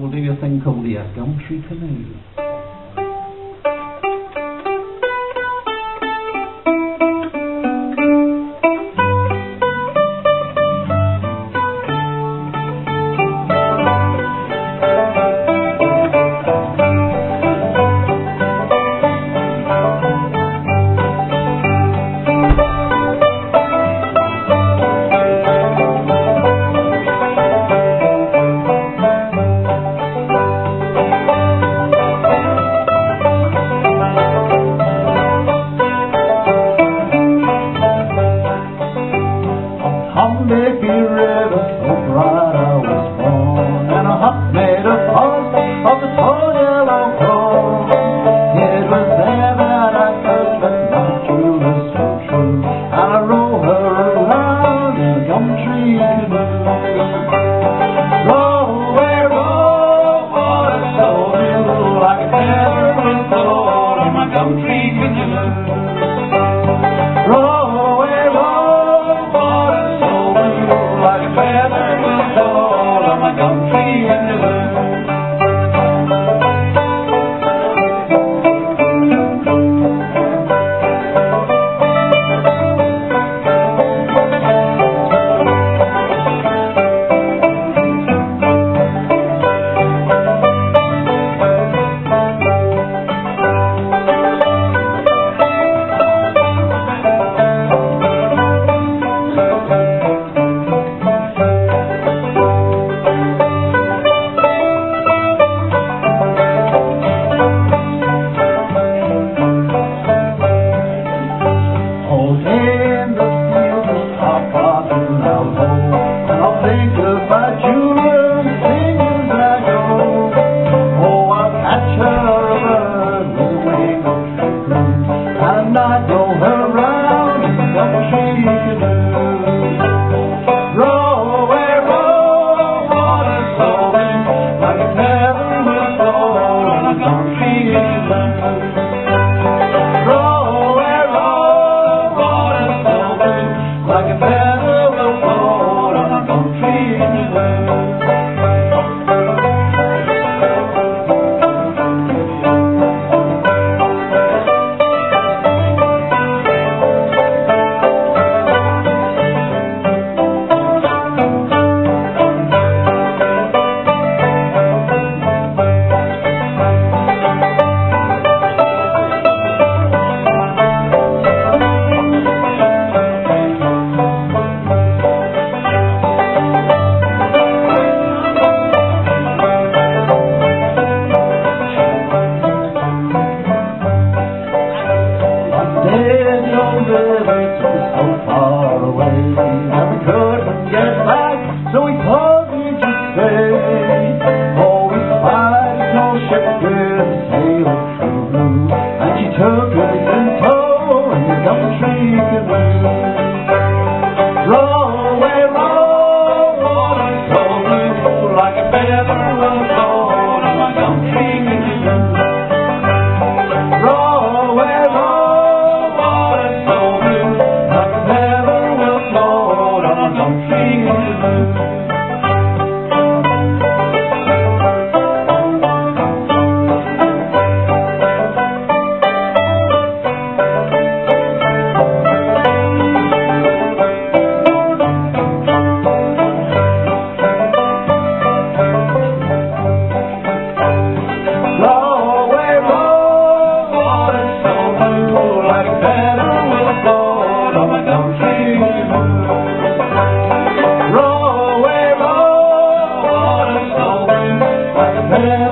we'll do a thing called the Gumtree Canoe. River. Amen.